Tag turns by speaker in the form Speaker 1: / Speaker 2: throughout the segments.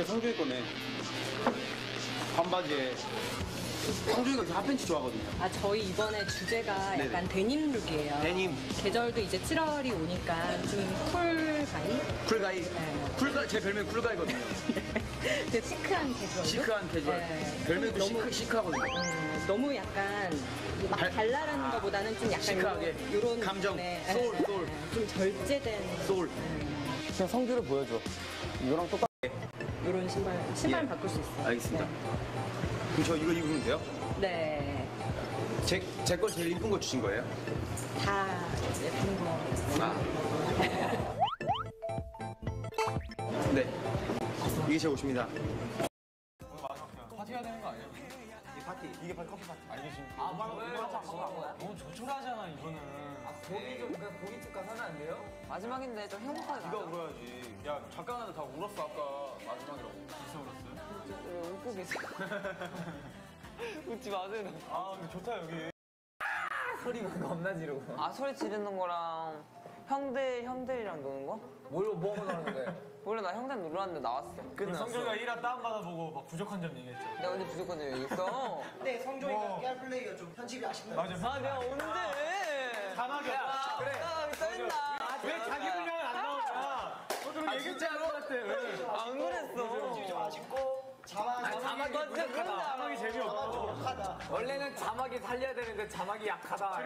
Speaker 1: 진짜 성종이 거네. 반바지에. 성종이가 그 핫팬츠 좋아하거든요.
Speaker 2: 아 저희 이번에 주제가
Speaker 1: 네네.
Speaker 2: 약간 데님 look이에요.
Speaker 1: 데님.
Speaker 2: 계절도 이제 7월이 오니까 좀 cool
Speaker 1: guy? cool guy.
Speaker 2: 네.
Speaker 1: 쿨가, 제 별명 cool guy거든요.
Speaker 2: 되게 시크한 계절.
Speaker 1: 시크한 계절.
Speaker 2: 네.
Speaker 1: 별명도
Speaker 2: 너무-
Speaker 1: 시크, 시크하거든요.
Speaker 2: 음, 너무 약간 막
Speaker 1: 발-
Speaker 2: 발랄한 것보다는 좀 약간
Speaker 1: 시크하게.
Speaker 2: 요런
Speaker 1: 감정.
Speaker 2: 네.
Speaker 1: 소울,
Speaker 2: 네,
Speaker 1: 소울.
Speaker 2: 네. 좀 절제된
Speaker 1: 소울.
Speaker 3: 그냥 성질을 보여줘. 이거랑 똑같.
Speaker 2: 요런 신발 신발
Speaker 1: 예.
Speaker 2: 바꿀 수 있어요.
Speaker 1: 알겠습니다. 그럼 저 이거 입으면 돼요?
Speaker 2: 네.
Speaker 1: 제, 제 거 제일 이쁜 거 주신 거예요?
Speaker 2: 네. 다 예쁜 거.
Speaker 1: 아. 네. 이게 제 옷입니다.
Speaker 4: 고기 좀 그냥 고깃집 가서 하면 안 돼요? 마지막인데 좀 행복하게
Speaker 3: 네가
Speaker 4: 가자.
Speaker 3: 울어야지. 야, 작가한테 다 울었어, 아까. 마지막이라고. 진짜 울었어요?
Speaker 4: 왜 웃고 계세요? 웃지 마세요.
Speaker 3: 아, 근데 좋다, 여기.
Speaker 4: 소리가 겁나 지르고. 아 소리 지르는 거랑 형들 형들이랑 노는 거? 뭘 뭐하고 노는데? 몰라 나 형들 놀았는데 나왔어.
Speaker 3: 그 성조가 1화 다운 받아보고 막 부족한 점 얘기했죠.
Speaker 4: 내가 언제 부족한 점이 여기 있어?
Speaker 5: 네, 성조이가
Speaker 3: 뭐.
Speaker 5: 깨알 플레이가 좀 편집이 아쉽나요?
Speaker 3: 맞아.
Speaker 4: 아 내가 언제?
Speaker 3: 자막이 없다.
Speaker 4: 그래. 아 써있나?
Speaker 3: 왜 자기 분량은 안 나오냐? 얘기했지 않은 것 같아, 왜?
Speaker 4: 안 그랬어.
Speaker 5: 좀 아쉽고 자막
Speaker 4: 자막이 완전 그런 줄 알아.
Speaker 3: 자막이 재미없어.
Speaker 5: 하다.
Speaker 4: 원래는 자막이 살려야 되는데 자막이 약하다.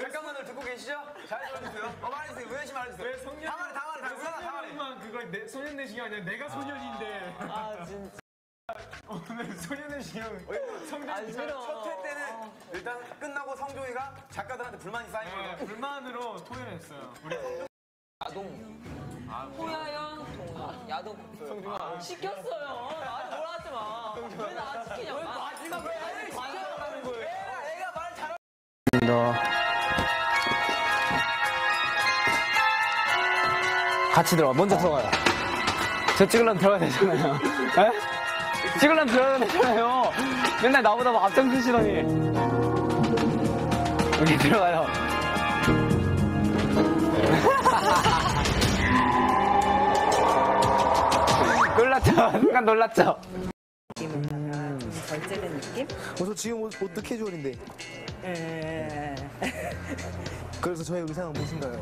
Speaker 4: 잠깐만요 듣고 계시죠? 잘 들어주세요. 어 말해주세요. 왜 열심히 말해주세요.
Speaker 3: 왜 성년?
Speaker 4: 당황해 당황해 당황해
Speaker 3: 그거 내, 소년 내시경 아니라 내가 소년인데.
Speaker 4: 아 진짜.
Speaker 3: 오늘 소년 내시경 성대
Speaker 4: 아 싫어.
Speaker 6: 첫회 때는 일단 끝나고 성종이가 작가들한테 불만이 쌓인 거예요.
Speaker 3: 네, 불만으로 토해냈어요. 우리
Speaker 4: 야동. 호야영 동아. 야동. 성중아. 시켰어요. 나한테 뭐라 하지 마. 왜 나 시키냐. 왜 마지막 왜 애를 시켜가는 거예요? 애가 말 잘.
Speaker 7: 같이 들어가. 먼저 들어가요. 저 찍으려면 들어가야 되잖아요. 에? 찍으려면 들어가야 되잖아요. 맨날 나보다 막 앞장서시더니. 여기 들어가요. 놀랐죠? 순간 놀랐죠?
Speaker 2: 느낌으로다가 좀 절제된 느낌?
Speaker 5: 어서 지금 옷, 옷도 캐주얼인데.
Speaker 2: 에...
Speaker 5: 그래서 저의 의상은 무엇인가요?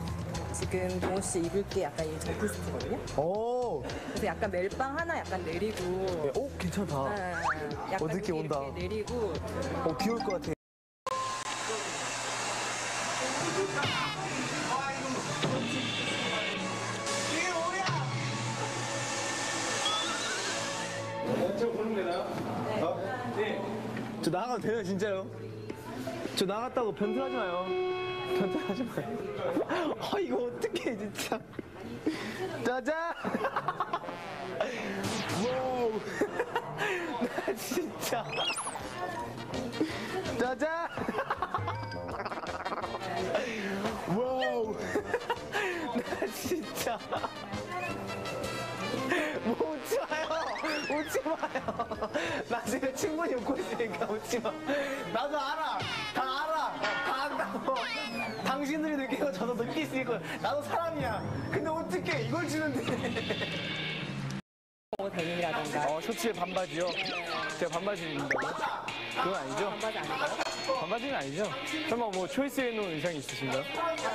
Speaker 2: 지금 동호 씨 입을 게 약간 이 점프스트거든요.
Speaker 5: 오,
Speaker 2: 그래서 약간 멜빵 하나 약간 내리고.
Speaker 5: 오 괜찮다.
Speaker 2: 에, 약간
Speaker 5: 어, 느낌
Speaker 2: 여기
Speaker 5: 온다.
Speaker 2: 이렇게 내리고
Speaker 5: 어 귀여울 것 같아. 저 나가면 돼요 진짜요? 저 나갔다고 변태하지 마요. 변태하지 마요. 아 이거 어떡해 진짜. 짜잔. 나 진짜. 짜잔. 와우. 나 진짜. 뭐 웃지 마요. 웃지 마요. 나 지금 충분히 웃고 있으니까 웃지 마. 나도 알아. 사람이야. 근데 어떻게 이걸 주는데.
Speaker 2: 뭐 데님이라던가
Speaker 7: 어, 셔츠에 반바지요? 제가 반바지 입는다고요? 그건 아니죠?
Speaker 2: 반바지 아닌가요?
Speaker 7: 반바지는 아니죠? 설마 뭐 초이스 해 놓은 의상이 있으신가요?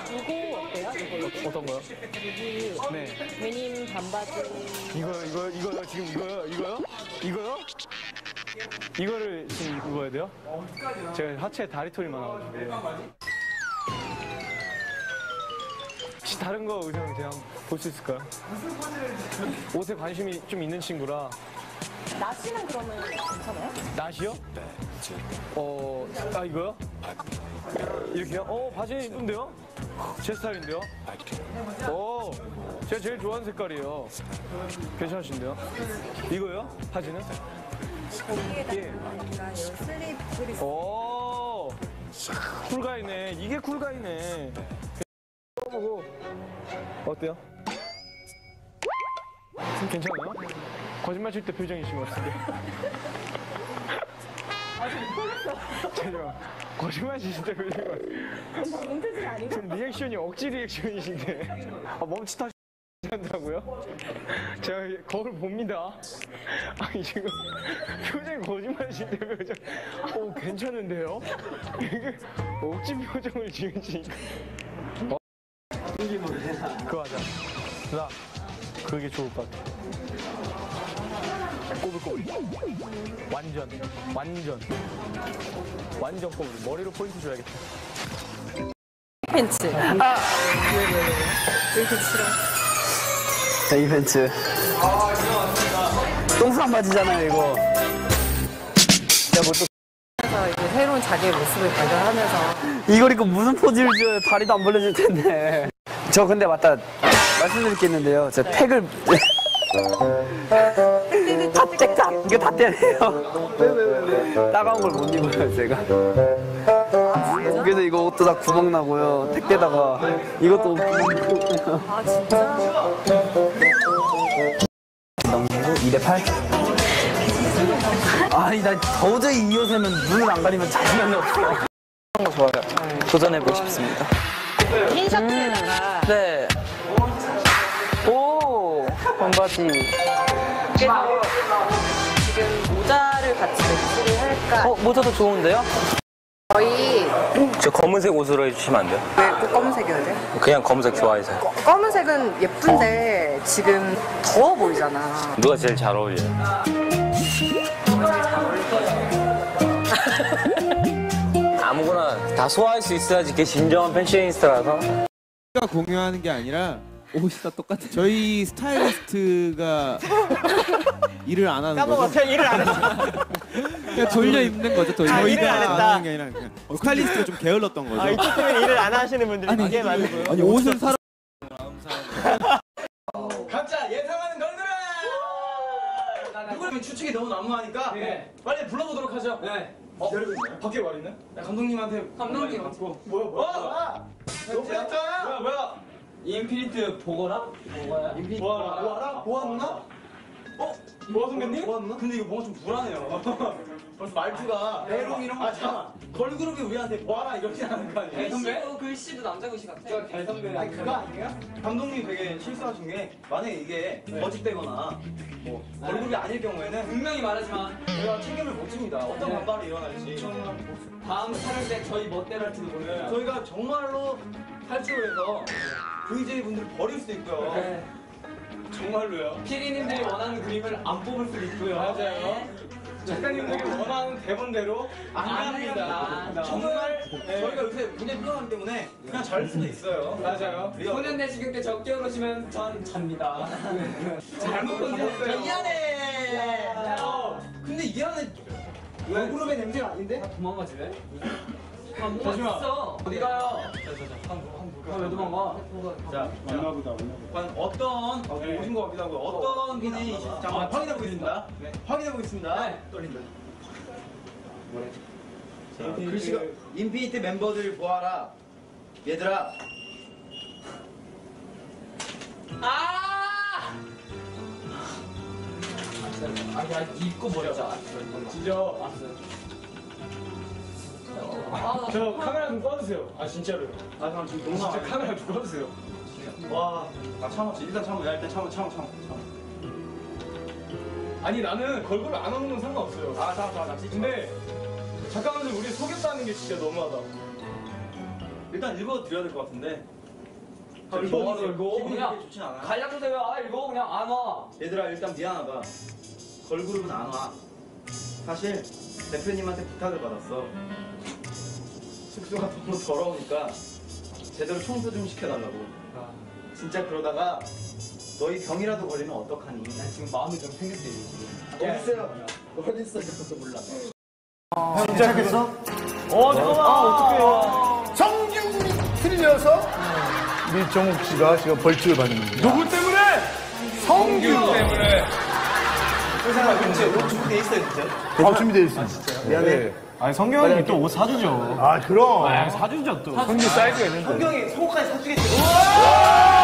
Speaker 2: 이거 어때요? 이거
Speaker 7: 어떤 거요?
Speaker 2: 여기
Speaker 7: 네.
Speaker 2: 데님 반바지
Speaker 7: 이거, 이거, 이거요? 지금 이거요? 이거요? 이거요? 이거를 지금 입어야 돼요? 제가 하체에 다리털이 많아가지고. 혹시 다른 거 의상 그냥 볼수 있을까요? 옷에 관심이 좀 있는 친구라.
Speaker 2: 나시는 그러면 괜찮아요?
Speaker 7: 낫이요? 어, 아, 이거요? 이렇게요? 어, 바지 이쁜데요? 제 스타일인데요? 어, 제가 제일 좋아하는 색깔이에요. 괜찮으신데요? 이거요? 바지는?
Speaker 2: 거기에다가
Speaker 7: 예.
Speaker 2: 이런 슬립 슬립
Speaker 7: 오, 쿨가이네. 이게 쿨가이네. 보고 어때요? 괜찮아요? 거짓말 칠 때 표정이신 것 같은데. 전혀 거짓말 치실 때 표정이 같아요.
Speaker 2: 몽태질 아니고
Speaker 7: 지금 리액션이 억지 리액션이신데. 아, 멈칫하
Speaker 5: 한다고요? 제가 거울 봅니다. 아니 지금 표정이 거짓말이신데 표정. 오 괜찮은데요? 이게 억지 표정을 지으시니까. 어? 그거 하자. 나 그게 좋을 것 같아. 꼬불꼬불. 완전 완전 완전 꼬불. 머리로 포인트 줘야겠다.
Speaker 2: 팬츠.
Speaker 8: 이벤트. 똥싼 바지잖아요, 이거. 뭐또
Speaker 2: 그래서 이제 새로운 자기의 모습을 발견하면서
Speaker 8: 이걸 입고 무슨 포즈를 줘요? 다리도 안 벌려질 텐데. 저 근데 맞다. 말씀드릴 게 있는데요. 제 팩을. 다 잭다. 이거 다 떼네요. 따가운 걸 못 입어요, 제가. 그래서 이거 옷도 다 구멍 나고요. 택대다가 이것도
Speaker 2: 아 진짜
Speaker 8: 넘기고 2대 8. 아니 나 도저히 이 옷에는 눈을 안 가리면 자신감이 없어. 좋아요. 도전해보고 싶습니다.
Speaker 2: 흰 셔츠에다가
Speaker 8: 네. 오, 반바지.
Speaker 2: 그래서 지금 모자를 같이 매치를 할까
Speaker 8: 어, 모자도 좋은데요?
Speaker 2: 저희
Speaker 9: 저 검은색 옷으로 해주시면 안 돼요?
Speaker 2: 왜 꼭 검은색이어야 돼?
Speaker 9: 그냥 검은색 좋아해서.
Speaker 2: 검은색은 예쁜데 지금 더워 보이잖아
Speaker 9: 누가 제일 잘 어울려요? 아 무거나 다 소화할 수 있어야지 그게 진정한 패셔니스타라서.
Speaker 10: 가 공유하는 게 아니라 옷이 다 똑같아. 저희 스타일리스트가 일을 안 하는 거죠.
Speaker 5: 제가 일을 안 했어.
Speaker 10: 그냥 돌려 입는 거죠. 또 저희가
Speaker 5: 일을 안 했다.
Speaker 10: 안 하는 게 아니라 그냥 스타일리스트가 좀 게을렀던 거죠.
Speaker 5: 아, 이쪽 때문에 일을 안 하시는 분들이 되게.
Speaker 10: 아니 옷을 사러
Speaker 1: 각자 예상하는 걸그룹! 누구면 추측이 너무 난무하니까 빨리 불러보도록 하죠. 네. 어? 밖에 와 있네? 야, 감독님한테 감독님 받고 뭐야 뭐야? 너 뺐잖아. 뭐야 뭐야? 인피니트 보거라? 보거야. 인피니트 보아라. 보아라? 보아 누나? 어? 보아 선배님? 보아 누나? 근데 이거 뭔가 좀 불안해요. 벌써 말투가 메롱 이런 거. 아 잠깐. 걸그룹이 우리한테 보아라 이렇게 하는 거 아니에요? 선배?
Speaker 11: 글씨도 남자 글씨 같아.
Speaker 1: 대선배 아니 그거 아니에요? 감독님이 되게 실수하신 게 만약에 이게 거짓되거나 뭐 얼굴이 아닐 경우에는
Speaker 11: 분명히 말하지만
Speaker 1: 저희가 책임을 못 집니다 어떤 반발이 일어날지
Speaker 11: 다음 촬영 때 저희 멋대로 할지도 몰라요.
Speaker 1: 저희가 정말로 탈출을 해서 VJ 분들을 버릴 수도 있고요
Speaker 11: 네.
Speaker 1: 정말로요
Speaker 11: 피디님들이 원하는 그림을 안 뽑을 수도 있고요.
Speaker 1: 맞아요 작가님들이 원하는 대본대로
Speaker 11: 안안
Speaker 1: 갑니다. 정말 저희가 요새 굉장히 피곤하기 때문에 그냥 잘 수도 있어요 맞아요
Speaker 11: 소년 내시경 때 적게 오르시면 전 잡니다.
Speaker 1: 잘못 건드렸어요
Speaker 11: 미안해.
Speaker 1: 어, 근데 이 안에 걸그룹의 냄새가 아닌데?
Speaker 11: 도망가지 왜? 아 뭐가 있어? 어디 가요? 아 왜 도망가?
Speaker 1: 자, 왔나보다, 과연 어떤, 어, 오신 것 같기도 하고, 어떤 분이, 잠깐 확인해 보겠습니다. 확인해 보겠습니다. 떨린다. 자, 글씨가, 인피니트 멤버들 보아라. 얘들아.
Speaker 11: 아! 아야 입고 버려자.
Speaker 1: 진짜. 저 카메라 좀 꺼주세요. 아, 진짜로요. 아, 잠깐 지금 너무 진짜 카메라 좀 꺼주세요. 와, 아, 참았지. 일단 참아. 야, 일단 참아, 참아, 참아. 참아. 아니, 나는 걸그룹 안 오는 건 상관없어요. 아, 잠깐, 잠깐. 근데, 잠깐만요. 우리 속였다는 게 진짜 너무하다. 일단 읽어드려야 될 것 같은데. 아,
Speaker 11: 뭐하러 읽어?
Speaker 1: 기분이
Speaker 11: 그냥
Speaker 1: 그렇게 좋진 않아요.
Speaker 11: 갈라주세요. 아 이거 그냥 안 와.
Speaker 1: 얘들아 일단 미안하다 걸그룹은 안와 사실 대표님한테 부탁을 받았어. 숙소가 너무 더러우니까 제대로 청소 좀 시켜달라고. 진짜 그러다가 너희 병이라도 걸리면 어떡하니? 난 지금 마음이 좀 생겼대 지금. 어딨어요? 어딨어요? 몰라
Speaker 12: 정중이 틀려서? 밀정욱 씨가 지금 벌칙을 받는 겁니다. 누구 때문에? 성규. 때문에.
Speaker 1: 옷 준비돼 있어요 진짜?
Speaker 12: 아, 준비되어 있습니다. 미안해.
Speaker 5: 아니 성경이 또 옷 사주죠.
Speaker 12: 아, 그럼.
Speaker 5: 사주죠 또.
Speaker 12: 성규 사이즈가 있는데.
Speaker 1: 성경이 속옷까지 사주겠지
Speaker 12: 어,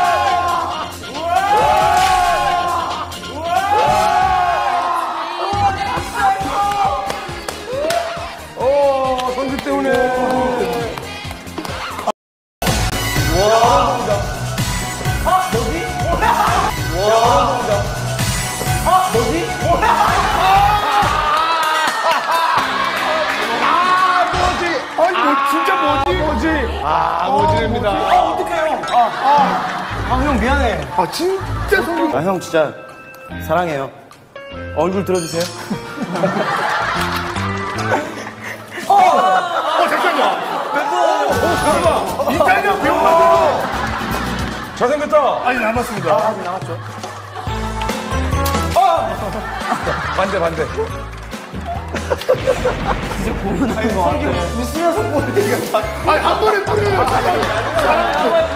Speaker 12: 아, 모질입니다.
Speaker 1: 아, 어떡해요. 아, 아, 아, 형 미안해.
Speaker 12: 아, 진짜 성규.
Speaker 1: 아, 형 진짜 사랑해요. 얼굴 들어주세요.
Speaker 12: 어, 잠깐만. 어, 잠깐만. 이탈리아 배우가지고.
Speaker 13: 잘생겼다.
Speaker 12: 아니, 남았습니다.
Speaker 1: 아, 아직 남았죠.
Speaker 13: 반대 반대.
Speaker 1: 웃으면서 보니까
Speaker 12: 아니, 한 번에.
Speaker 1: 잔인하